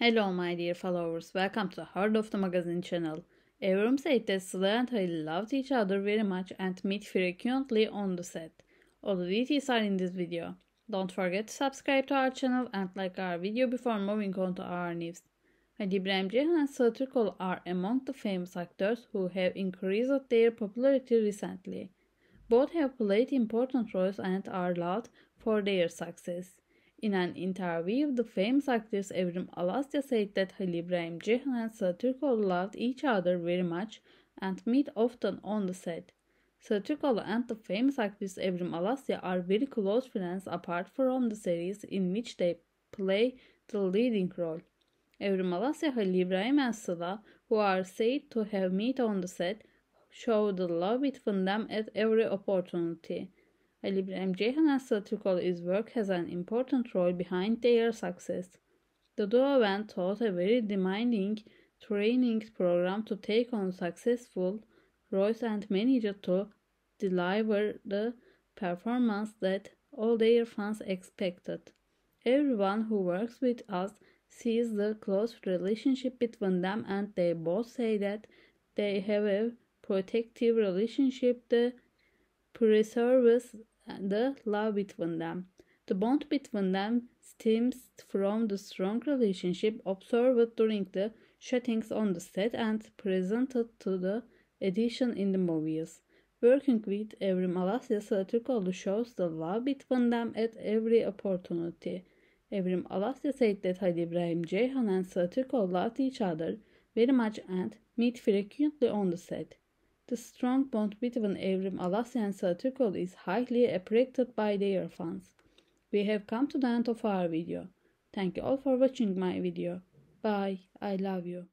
Hello my dear followers, welcome to the Heart of the Magazine channel. Evrim said that Sıla and Halil loved each other very much and meet frequently on the set. All the details are in this video. Don't forget to subscribe to our channel and like our video before moving on to our news. Halil İbrahim Ceyhan and Sıla Türkoğlu are among the famous actors who have increased their popularity recently. Both have played important roles and are loved for their success. In an interview, the famous actress Evrim Alasya said that Halil İbrahim Ceyhan and Sıla Türkoğlu loved each other very much and meet often on the set. Sıla Türkoğlu and the famous actress Evrim Alasya are very close friends apart from the series in which they play the leading role. Evrim Alasya, Halil İbrahim and Sıla, who are said to have met on the set, show the love between them at every opportunity. Halil İbrahim Ceyhan and Sıla Türkoğlu's work has an important role behind their success. The duo went through a very demanding training program to take on successful roles and managed to deliver the performance that all their fans expected. Everyone who works with us sees the close relationship between them and they both say that they have a protective relationship that preserves the love between them. The bond between them stems from the strong relationship observed during the shootings on the set and presented to the edition in the movies. Working with Evrim Alasya Sıla Türkoğlu shows the love between them at every opportunity. Evrim Alasya said that Halil İbrahim Ceyhan and Sıla Türkoğlu loved each other very much and meet frequently on the set. The strong bond between Evrim Alasya and Sıla is highly appreciated by their fans. We have come to the end of our video. Thank you all for watching my video. Bye. I love you.